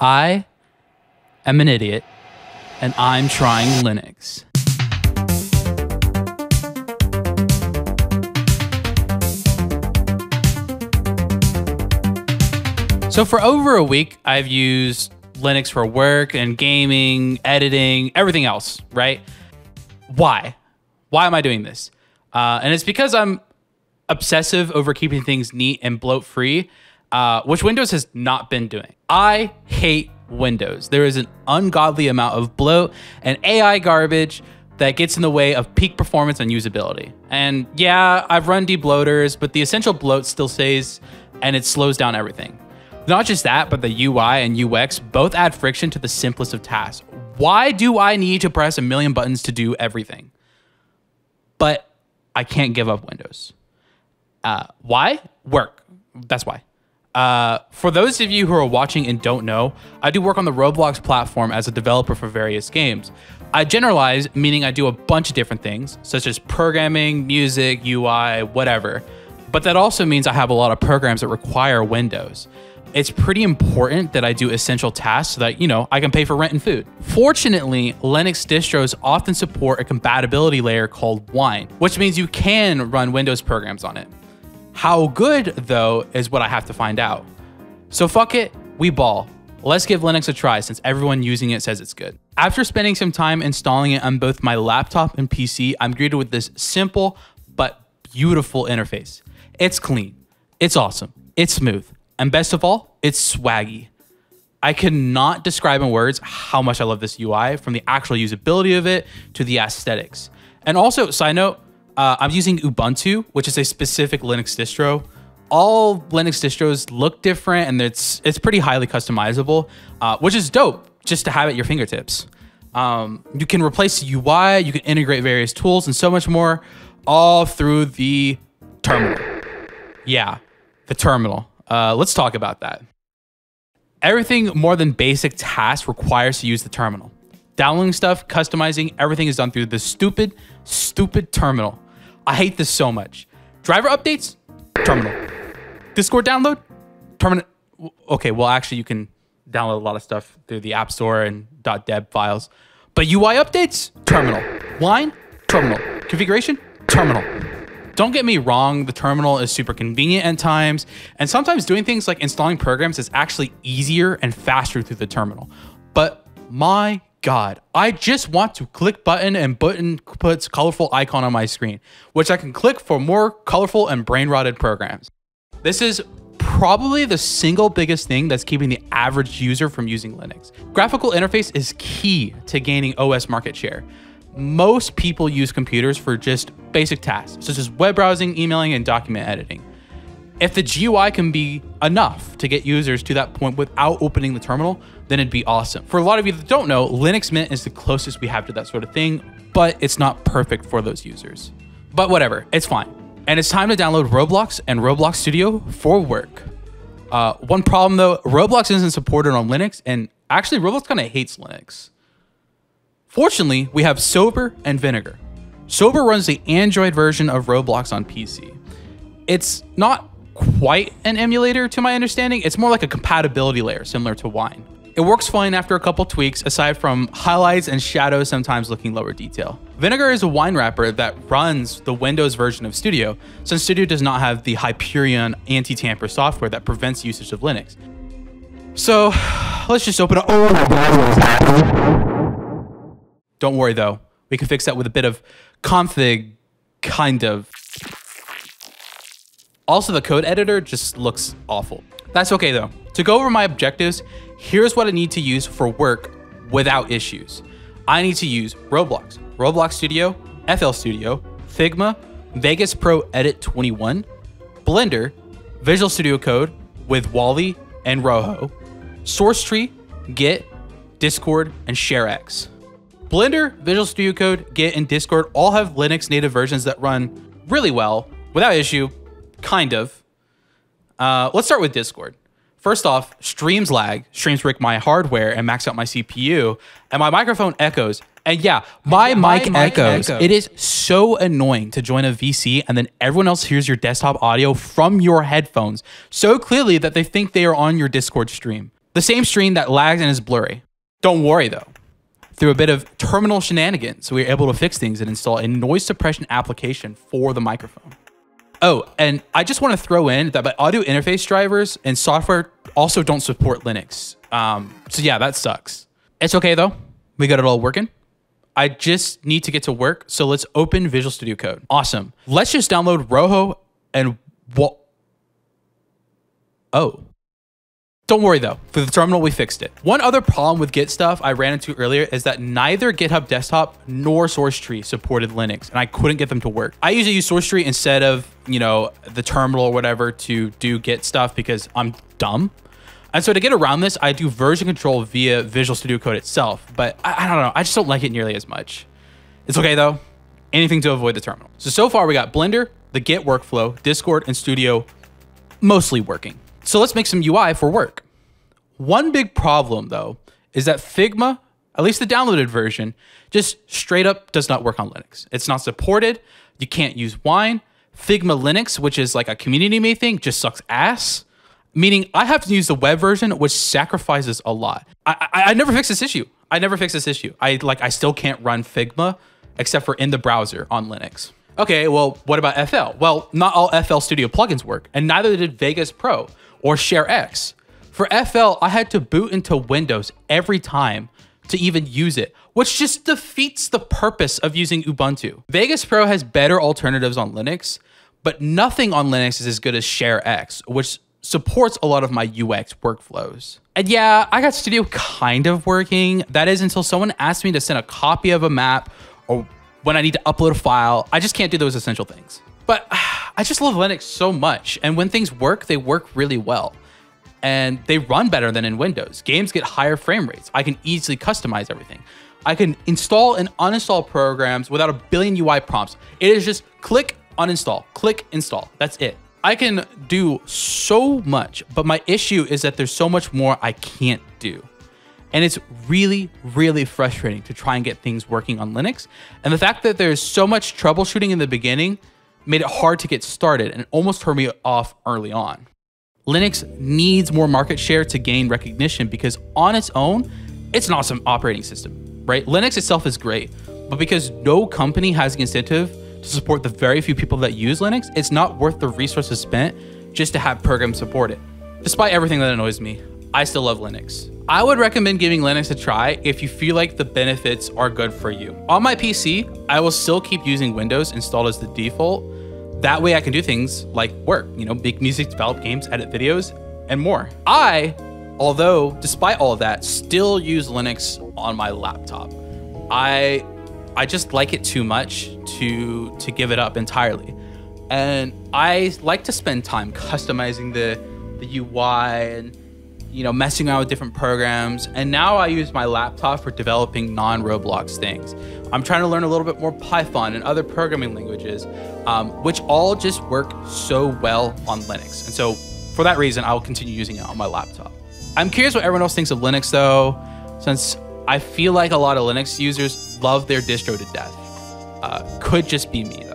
I am an idiot and I'm trying Linux. So, for over a week, I've used Linux for work and gaming, editing, everything else, right? Why? Why am I doing this? Uh, and it's because I'm obsessive over keeping things neat and bloat free, uh, which Windows has not been doing. I hate Windows. There is an ungodly amount of bloat and AI garbage that gets in the way of peak performance and usability. And yeah, I've run debloaters, but the essential bloat still stays and it slows down everything. Not just that, but the UI and UX both add friction to the simplest of tasks. Why do I need to press a million buttons to do everything? But I can't give up Windows. Uh, why? Work. That's why. Uh, for those of you who are watching and don't know, I do work on the Roblox platform as a developer for various games. I generalize, meaning I do a bunch of different things, such as programming, music, UI, whatever. But that also means I have a lot of programs that require Windows it's pretty important that I do essential tasks so that, you know, I can pay for rent and food. Fortunately, Linux distros often support a compatibility layer called Wine, which means you can run Windows programs on it. How good, though, is what I have to find out. So fuck it, we ball. Let's give Linux a try since everyone using it says it's good. After spending some time installing it on both my laptop and PC, I'm greeted with this simple but beautiful interface. It's clean, it's awesome, it's smooth, and best of all, it's swaggy. I cannot describe in words how much I love this UI from the actual usability of it to the aesthetics. And also, side note, uh, I'm using Ubuntu, which is a specific Linux distro. All Linux distros look different and it's it's pretty highly customizable, uh, which is dope just to have at your fingertips. Um, you can replace the UI, you can integrate various tools and so much more, all through the terminal. Yeah, the terminal. Uh, let's talk about that. Everything more than basic tasks requires to use the terminal. Downloading stuff, customizing, everything is done through the stupid, stupid terminal. I hate this so much. Driver updates, terminal. Discord download, terminal. Okay, well, actually, you can download a lot of stuff through the App Store and .deb files. But UI updates, terminal. Wine, terminal. Configuration, terminal. Don't get me wrong, the terminal is super convenient at times, and sometimes doing things like installing programs is actually easier and faster through the terminal. But my God, I just want to click button and button puts colorful icon on my screen, which I can click for more colorful and brain rotted programs. This is probably the single biggest thing that's keeping the average user from using Linux. Graphical interface is key to gaining OS market share most people use computers for just basic tasks, such as web browsing, emailing, and document editing. If the GUI can be enough to get users to that point without opening the terminal, then it'd be awesome. For a lot of you that don't know, Linux Mint is the closest we have to that sort of thing, but it's not perfect for those users. But whatever, it's fine. And it's time to download Roblox and Roblox Studio for work. Uh, one problem though, Roblox isn't supported on Linux, and actually Roblox kind of hates Linux. Fortunately, we have Sober and Vinegar. Sober runs the Android version of Roblox on PC. It's not quite an emulator to my understanding, it's more like a compatibility layer similar to Wine. It works fine after a couple tweaks, aside from highlights and shadows sometimes looking lower detail. Vinegar is a wine wrapper that runs the Windows version of Studio, since Studio does not have the Hyperion anti-tamper software that prevents usage of Linux. So let's just open up. Oh don't worry though, we can fix that with a bit of config, kind of. Also, the code editor just looks awful. That's okay though. To go over my objectives, here's what I need to use for work without issues. I need to use Roblox, Roblox Studio, FL Studio, Figma, Vegas Pro Edit 21, Blender, Visual Studio Code with Wally and Rojo, SourceTree, Git, Discord, and ShareX. Blender, Visual Studio Code, Git, and Discord all have Linux native versions that run really well without issue, kind of. Uh, let's start with Discord. First off, streams lag, streams break my hardware and max out my CPU, and my microphone echoes. And yeah, my, my mic, mic echoes. echoes. It is so annoying to join a VC and then everyone else hears your desktop audio from your headphones so clearly that they think they are on your Discord stream. The same stream that lags and is blurry. Don't worry though. Through a bit of terminal shenanigans, we were able to fix things and install a noise suppression application for the microphone. Oh, and I just want to throw in that but audio interface drivers and software also don't support Linux. Um, so yeah, that sucks. It's okay though. We got it all working. I just need to get to work. So let's open Visual Studio Code. Awesome. Let's just download Rojo and what? Oh. Don't worry though, for the terminal we fixed it. One other problem with Git stuff I ran into earlier is that neither GitHub Desktop nor SourceTree supported Linux, and I couldn't get them to work. I usually use SourceTree instead of, you know, the terminal or whatever to do Git stuff because I'm dumb. And so to get around this, I do version control via Visual Studio Code itself, but I, I don't know, I just don't like it nearly as much. It's okay though, anything to avoid the terminal. So, so far we got Blender, the Git workflow, Discord, and Studio mostly working. So let's make some UI for work. One big problem though is that Figma, at least the downloaded version, just straight up does not work on Linux. It's not supported. You can't use Wine. Figma Linux, which is like a community made thing, just sucks ass. Meaning I have to use the web version, which sacrifices a lot. I, I, I never fix this issue. I never fix this issue. I like I still can't run Figma except for in the browser on Linux. Okay, well, what about FL? Well, not all FL Studio plugins work, and neither did Vegas Pro or ShareX. For FL, I had to boot into Windows every time to even use it, which just defeats the purpose of using Ubuntu. Vegas Pro has better alternatives on Linux, but nothing on Linux is as good as ShareX, which supports a lot of my UX workflows. And yeah, I got Studio kind of working. That is until someone asked me to send a copy of a map or when I need to upload a file. I just can't do those essential things. But I just love Linux so much. And when things work, they work really well. And they run better than in Windows. Games get higher frame rates. I can easily customize everything. I can install and uninstall programs without a billion UI prompts. It is just click, uninstall, click, install. That's it. I can do so much, but my issue is that there's so much more I can't do. And it's really, really frustrating to try and get things working on Linux. And the fact that there's so much troubleshooting in the beginning made it hard to get started and almost turned me off early on. Linux needs more market share to gain recognition because on its own, it's an awesome operating system, right? Linux itself is great, but because no company has the incentive to support the very few people that use Linux, it's not worth the resources spent just to have programs support it. Despite everything that annoys me, I still love Linux. I would recommend giving Linux a try if you feel like the benefits are good for you. On my PC, I will still keep using Windows installed as the default. That way I can do things like work, you know, make music, develop games, edit videos, and more. I, although despite all of that, still use Linux on my laptop. I I just like it too much to to give it up entirely. And I like to spend time customizing the the UI and you know, messing around with different programs. And now I use my laptop for developing non Roblox things. I'm trying to learn a little bit more Python and other programming languages, um, which all just work so well on Linux. And so for that reason, I will continue using it on my laptop. I'm curious what everyone else thinks of Linux though, since I feel like a lot of Linux users love their distro to death. Uh, could just be me